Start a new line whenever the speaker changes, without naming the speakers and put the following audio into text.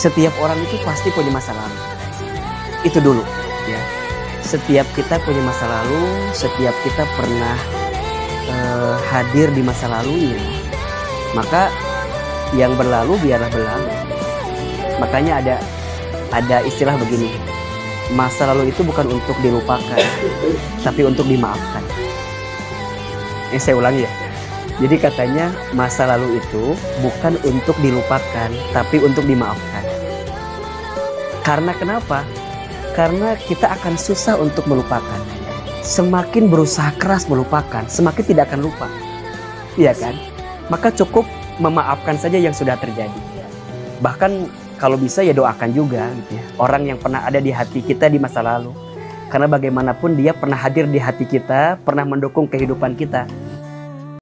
Setiap orang itu pasti punya masa lalu. Itu dulu, ya. Setiap kita punya masa lalu, setiap kita pernah uh, hadir di masa lalunya. Maka yang berlalu biarlah berlalu. Makanya ada ada istilah begini. Masa lalu itu bukan untuk dilupakan, tapi untuk dimaafkan. Ini saya ulangi ya. Jadi katanya masa lalu itu bukan untuk dilupakan, tapi untuk dimaafkan. Karena kenapa? Karena kita akan susah untuk melupakan. Semakin berusaha keras melupakan, semakin tidak akan lupa. Iya kan? Maka cukup memaafkan saja yang sudah terjadi. Bahkan kalau bisa ya doakan juga gitu ya. Orang yang pernah ada di hati kita di masa lalu. Karena bagaimanapun dia pernah hadir di hati kita, pernah mendukung kehidupan kita